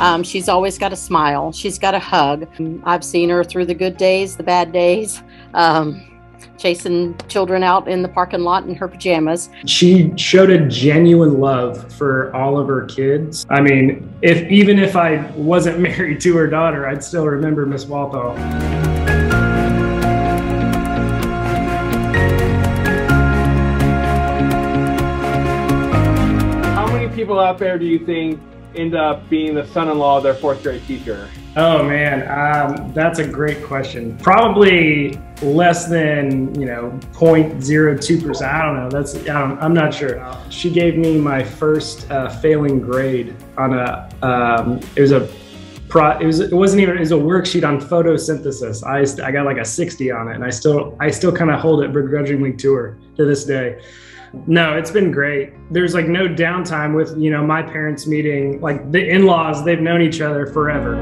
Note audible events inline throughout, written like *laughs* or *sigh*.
Um, she's always got a smile. She's got a hug. I've seen her through the good days, the bad days, um, chasing children out in the parking lot in her pajamas. She showed a genuine love for all of her kids. I mean, if even if I wasn't *laughs* married to her daughter, I'd still remember Miss Walthall. How many people out there do you think end up being the son-in-law of their fourth grade teacher? Oh man, um, that's a great question. Probably less than you know 0.02 percent. I don't know. That's I am not sure. She gave me my first uh, failing grade on a. Um, it was a. Pro, it was it wasn't even it was a worksheet on photosynthesis. I I got like a 60 on it, and I still I still kind of hold it begrudgingly to her to this day. No, it's been great. There's like no downtime with, you know, my parents meeting, like the in laws, they've known each other forever.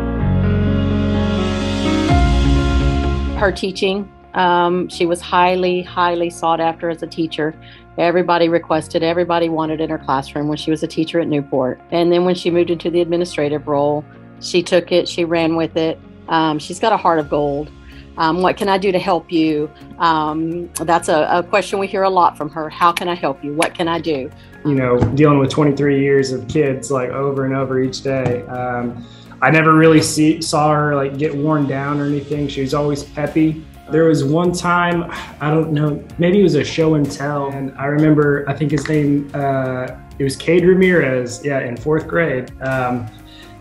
Her teaching, um, she was highly, highly sought after as a teacher. Everybody requested, everybody wanted in her classroom when she was a teacher at Newport. And then when she moved into the administrative role, she took it, she ran with it. Um, she's got a heart of gold. Um, what can I do to help you? Um, that's a, a, question we hear a lot from her. How can I help you? What can I do? You know, dealing with 23 years of kids like over and over each day. Um, I never really see, saw her like get worn down or anything. She was always peppy. There was one time, I don't know, maybe it was a show and tell, and I remember, I think his name, uh, it was Cade Ramirez, yeah, in fourth grade. Um,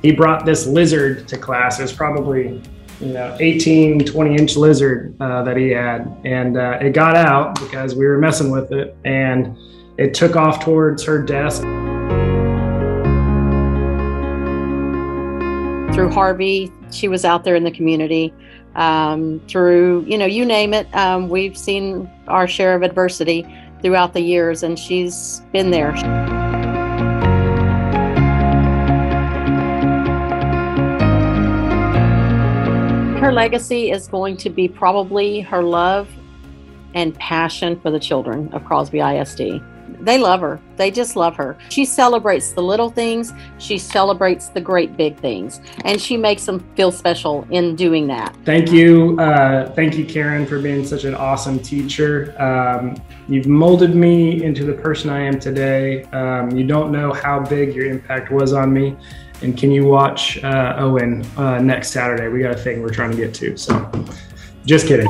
he brought this lizard to class. It was probably you know 18 20 inch lizard uh, that he had. And uh, it got out because we were messing with it and it took off towards her desk. Through harvey she was out there in the community um, through you know you name it um, we've seen our share of adversity throughout the years and she's been there her legacy is going to be probably her love and passion for the children of Crosby ISD. They love her. They just love her. She celebrates the little things, she celebrates the great big things, and she makes them feel special in doing that. Thank you. Uh, thank you, Karen, for being such an awesome teacher. Um, you've molded me into the person I am today. Um, you don't know how big your impact was on me. And can you watch uh, Owen uh, next Saturday? We got a thing we're trying to get to. So just kidding.